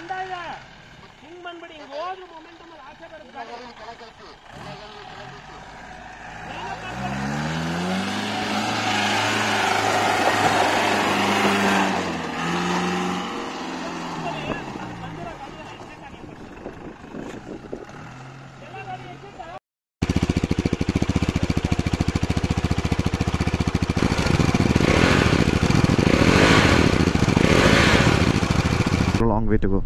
ಹೊಂಡ ಇದೆ ಹಿಂಗ್ ಬಂದ್ಬಿಡಿ ಹಿಂಗ್ ಹೋದ್ರು ಮೊಮೆಂಟಮ್ ಅಲ್ಲಿ ಆಚೆ ಬರುತ್ತೆ ಗಾಡಿ. ಏನಪ್ಪ ಅಂತ ಬಂದಿರೋ ಗಾಡಿ exit ಆಗಿರ್ಬೇಕು. ಎಲ್ಲ ಗಾಡಿ exit ಆ- a long way to go.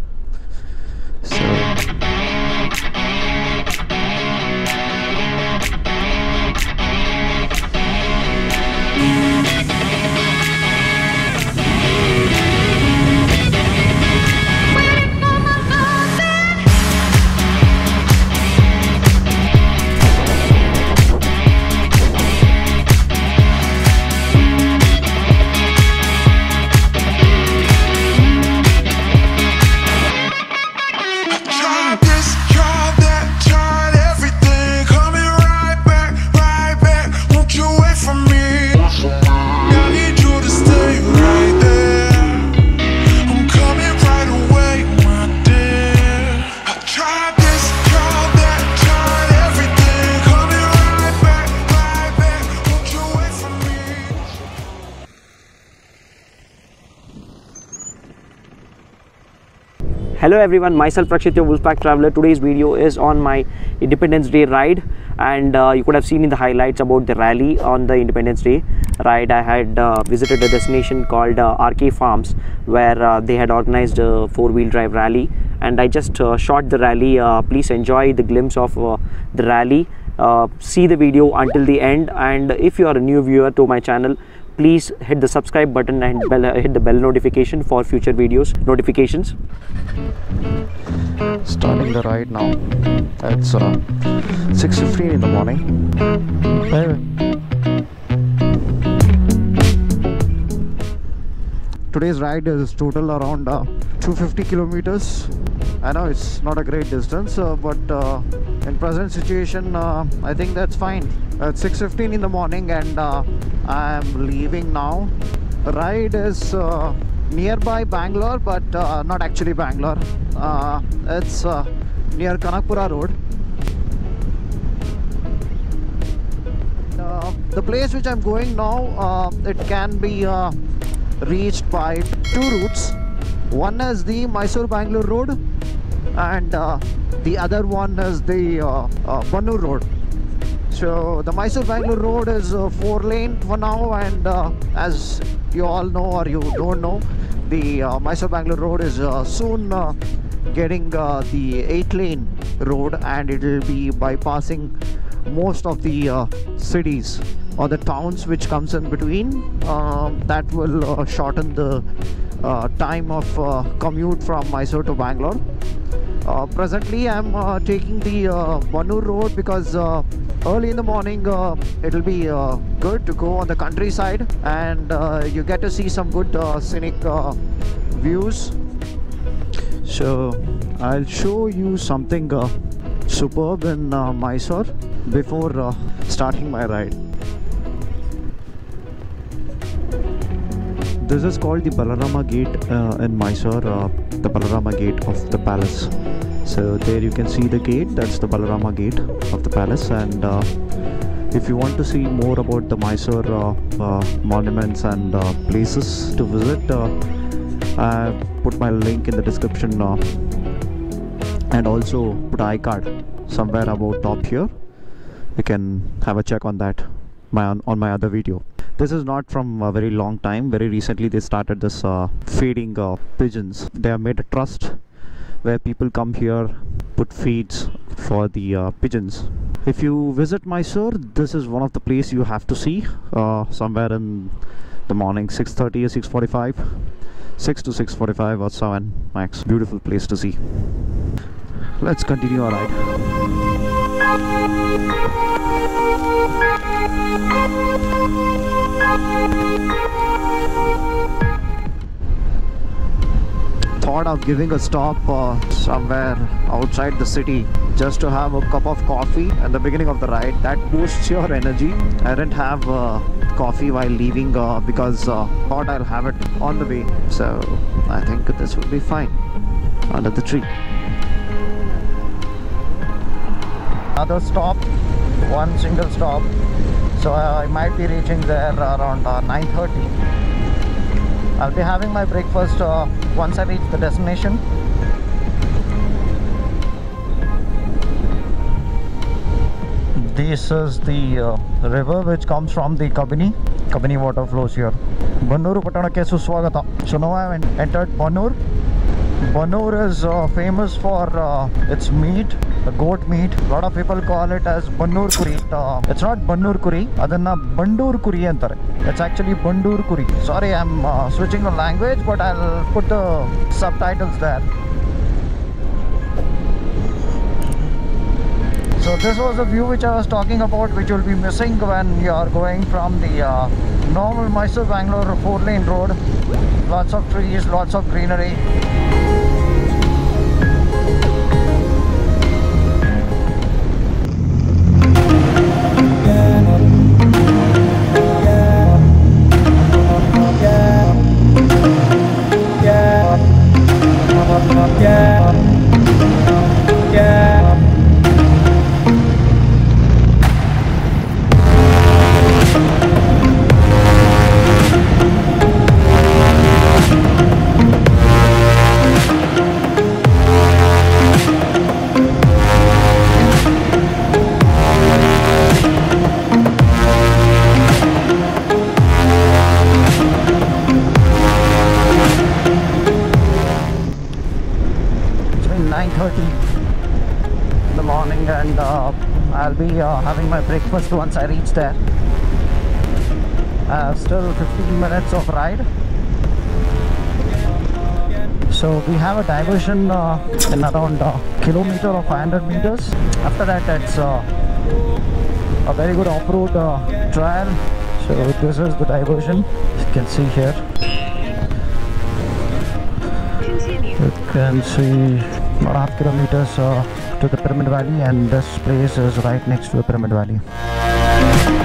Hello everyone, myself Rakshit, your Wolfpack Traveler. Today's video is on my Independence Day ride, and uh, you could have seen in the highlights about the rally on the Independence Day ride. I had uh, visited a destination called uh, RK Farms, where uh, they had organized a four-wheel drive rally, and I just uh, shot the rally. Uh, please enjoy the glimpse of the rally. See the video until the end, and if you are a new viewer to my channel, please hit the subscribe button and bell, hit the bell notification for future videos notifications. starting the ride now. It's uh, 6:15 in the morning. Today's ride is total around uh, 250 kilometers. I know it's not a great distance, uh, but uh, in present situation, uh, I think that's fine. It's 6:15 in the morning, and uh, I'm leaving now. Ride is uh, nearby Bangalore, but uh, not actually Bangalore. It's near Kanakpura Road. The place which I'm going now, it can be reached by two routes. One is the Mysore Bangalore Road, and uh, the other one is the uh, uh, Bannur Road. So the Mysore Bangalore Road is uh, four lane for now, and as you all know or you don't know, the uh, Mysore Bangalore Road is soon getting the eight lane road, and it will be bypassing most of the uh, cities or the towns which comes in between. Um, that will uh, shorten the time of commute from Mysore to Bangalore. Uh, presently, I'm uh, taking the uh, road because uh, early in the morning uh, it'll be uh, good to go on the countryside and you get to see some good scenic views. So, I'll show you something superb in Mysore before starting my ride. This is called the Balarama Gate in Mysore, the Balarama Gate of the palace. So there you can see the gate. That's the Balarama Gate of the palace. And uh, if you want to see more about the Mysore uh, uh, monuments and uh, places to visit, I put my link in the description and also put iCard somewhere about top here. You can have a check on that my on my other video this is not from a very long time very recently they started this uh, feeding uh, pigeons they have made a trust where people come here put feeds for the uh, pigeons. If you visit mysore this is one of the place you have to see uh, somewhere in the morning 6:30 or 6:45 6 to 6:45 or 7 max. Beautiful place to see. Let's continue our ride giving a stop uh, somewhere outside the city just to have a cup of coffee at the beginning of the ride that boosts your energy i didn't have uh, coffee while leaving uh, because uh, thought i'll have it on the way so i think this will be fine under the tree. Another stop, one single stop. So I might be reaching there around uh, 9.30. I'll be having my breakfast uh, once I reach the destination. This is the uh, river which comes from the Kabini. Kabini water flows here. Bannur Pattanake Suswagata. So now I have entered Bannur. Bannur is uh, famous for uh, its meat, the goat meat. A lot of people call it as Bannur Kuri. Uh, it's not Bannur Kuri, Adanna Bandur Kuri. It's actually Bandur Kuri. Sorry, I'm uh, switching the language, but I'll put the subtitles there. So this was the view which I was talking about which you'll be missing when you are going from the uh, normal Mysore-Bangalore four lane road. Lots of trees, lots of greenery. It's minutes of ride. So we have a diversion uh, in around a kilometer or 500 meters. After that, it's uh, a very good off-road uh, trail. So this is the diversion. You can see here. You can see about half kilometers uh, to the Pyramid Valley, and this place is right next to the Pyramid Valley.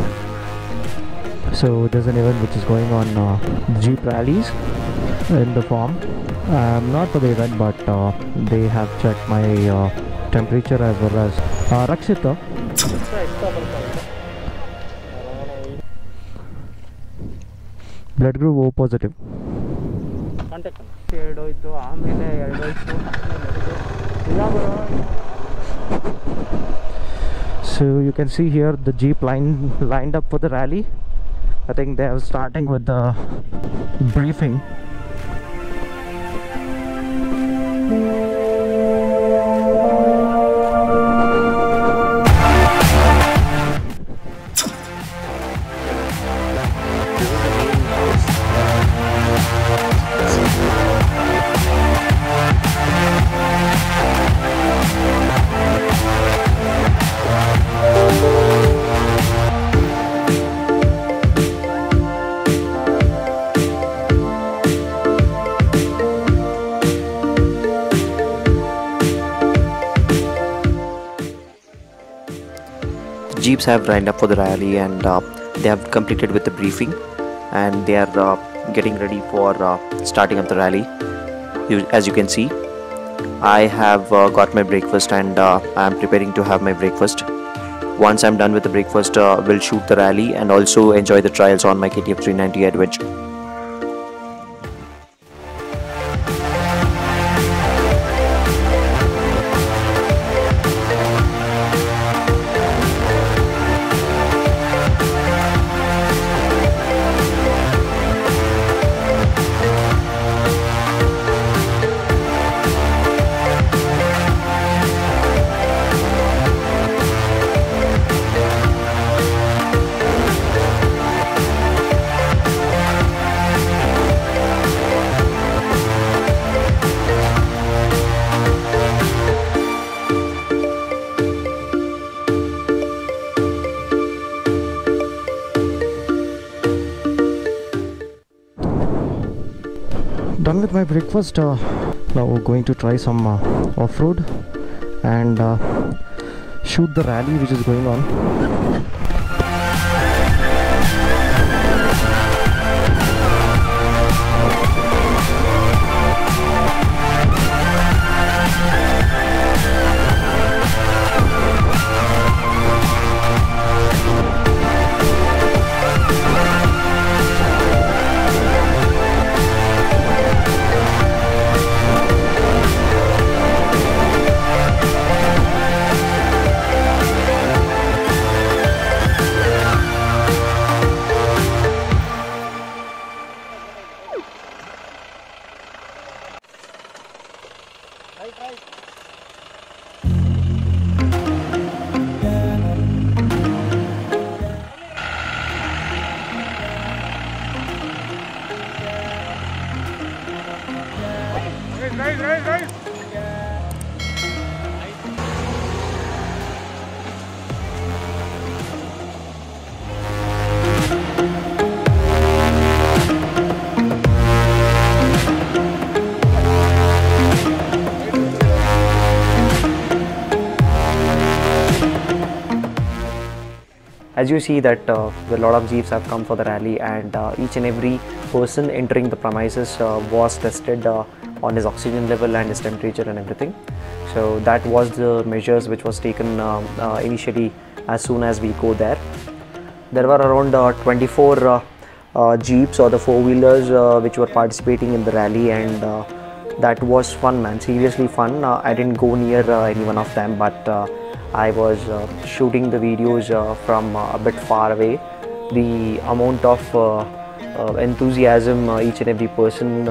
So there's an event which is going on uh, Jeep rallies in the farm. I'm not for the event, but uh, they have checked my uh, temperature as well as uh, Rakshita. Blood group O positive. Contact ಎರಡು ಹೋಯ್ತು ಆಮೇಲೆ ಎರಡು ಹೋಯ್ತು ಇಲ್ಲ ಬರೋ So you can see here the jeep line lined up for the rally. I think they are starting with the briefing. Jeeps have lined up for the rally and uh, they have completed with the briefing and they are uh, getting ready for uh, starting up the rally. As you can see i have got my breakfast and i am preparing to have my breakfast. Once i'm done with the breakfast uh, we'll shoot the rally and also enjoy the trials on my KTM 390 adventure done with my breakfast. Uh, now we're going to try some uh, off-road and uh, shoot the rally which is going on. As you see that uh, a lot of jeeps have come for the rally and uh, each and every person entering the premises uh, was tested uh, on his oxygen level and his temperature and everything. So that was the measures which was taken um, uh, initially as soon as we go there. There were around uh, 24 uh, uh, jeeps or the four wheelers which were participating in the rally and that was fun man. Seriously fun. I didn't go near any one of them but i was uh, shooting the videos uh, from uh, a bit far away. The amount of enthusiasm each and every person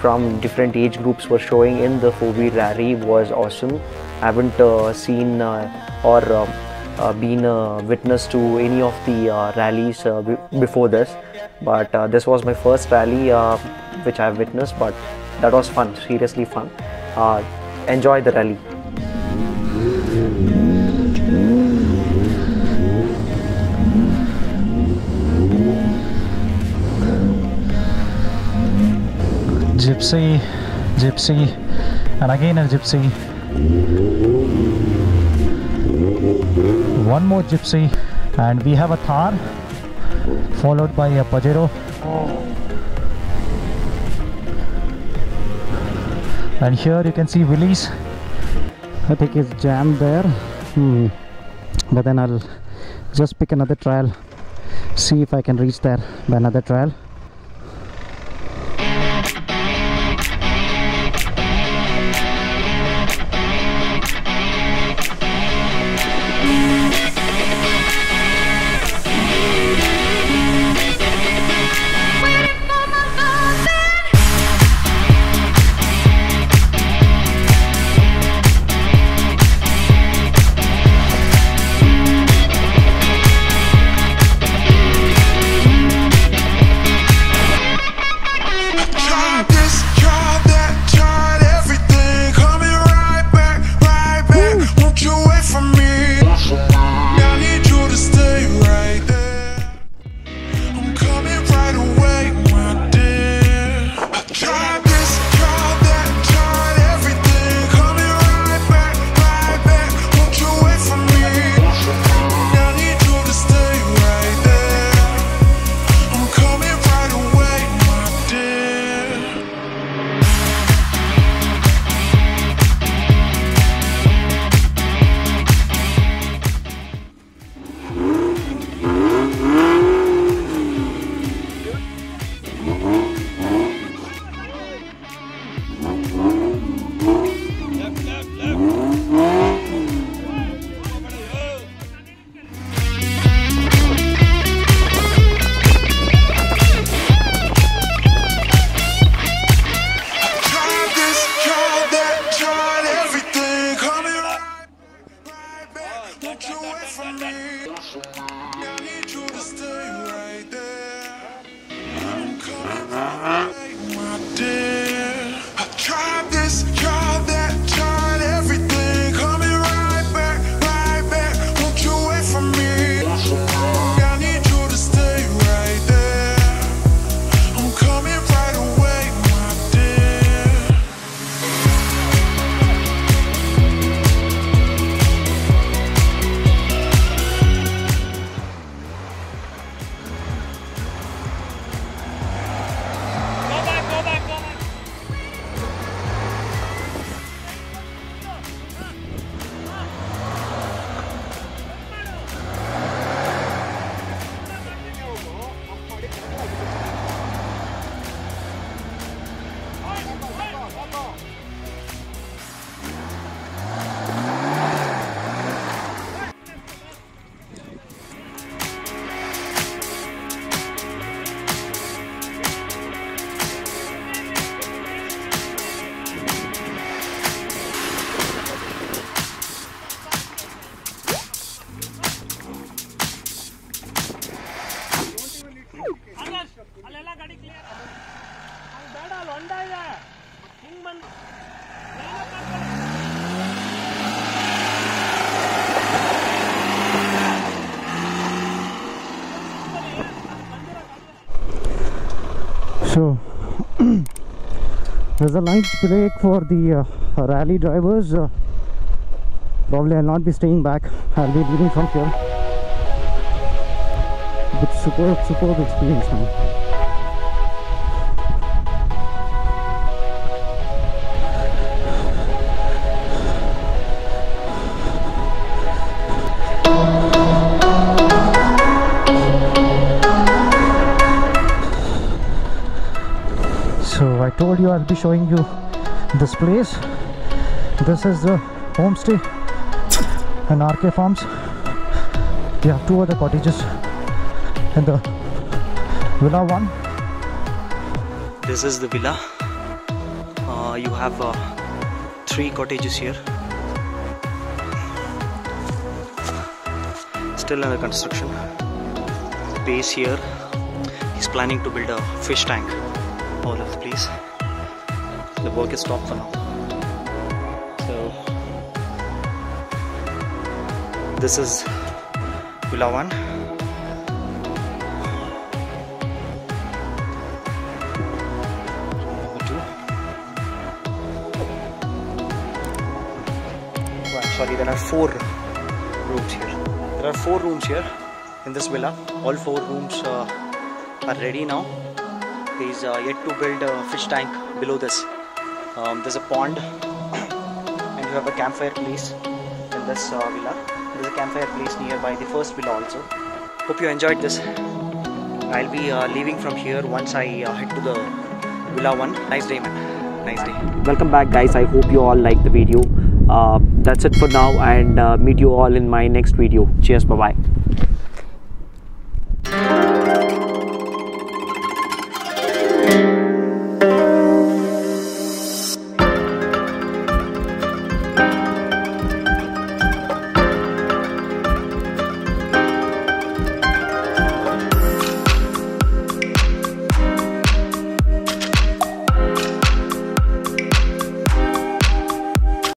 from different age groups were showing in the four wheel rally was awesome. I haven't uh, seen uh, or uh, uh, been a witness to any of the rallies before this. But this was my first rally which i've witnessed but that was fun seriously fun. Enjoy the rally gypsy, gypsy, and again a gypsy. One more gypsy, and we have a Thar, followed by a Pajero. And here you can see Willys. I think it's jammed there. Hmm. But then I'll just pick another trail, see if I can reach there by another trail. So there's a lunch break for the uh, rally drivers. Uh, probably I'll not be staying back. I'll be leaving from here. But superb, superb experience, man. Be showing you this place. This is the homestay and RK Farms. We have two other cottages in the Villa 1. This is the villa. Uh, you have uh, three cottages here. Still under construction. Base here. He's planning to build a fish tank all over the place. Work is stopped for now. So this is Villa 1. Number 2. Oh, I'm sorry, there are four rooms here. There are four rooms here in this villa. All four rooms uh, are ready now. He's uh, yet to build a fish tank below this. Um, there's a pond, and you have a campfire place in this uh, villa. There's a campfire place nearby the first villa also. Hope you enjoyed this. I'll be uh, leaving from here once I uh, head to the Villa 1. Nice day, man. Nice day. Welcome back, guys. I hope you all liked the video. Uh, that's it for now, and uh, meet you all in my next video. Cheers. Bye bye.